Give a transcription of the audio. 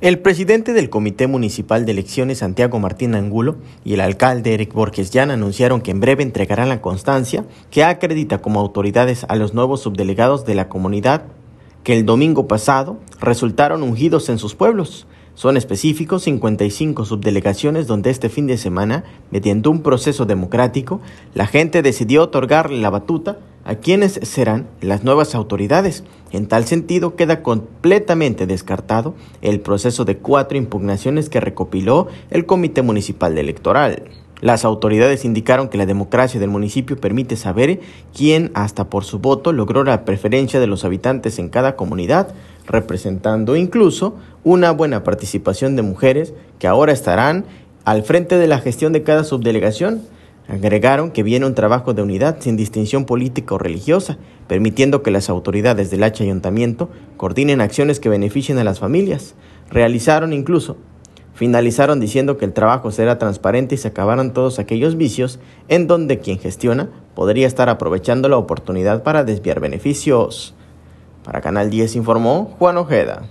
El presidente del Comité Municipal de Elecciones, Santiago Martín Angulo, y el alcalde Eric Borges Llana anunciaron que en breve entregarán la constancia que acredita como autoridades a los nuevos subdelegados de la comunidad que el domingo pasado resultaron ungidos en sus pueblos. Son específicos 55 subdelegaciones donde este fin de semana, mediante un proceso democrático, la gente decidió otorgarle la batuta a quienes serán las nuevas autoridades. En tal sentido, queda completamente descartado el proceso de cuatro impugnaciones que recopiló el Comité Municipal Electoral. Las autoridades indicaron que la democracia del municipio permite saber quién, hasta por su voto, logró la preferencia de los habitantes en cada comunidad, representando incluso una buena participación de mujeres que ahora estarán al frente de la gestión de cada subdelegación. Agregaron que viene un trabajo de unidad sin distinción política o religiosa, permitiendo que las autoridades del H ayuntamiento coordinen acciones que beneficien a las familias. Realizaron incluso, finalizaron diciendo que el trabajo será transparente y se acabaron todos aquellos vicios en donde quien gestiona podría estar aprovechando la oportunidad para desviar beneficios. Para Canal 10 informó Juan Ojeda.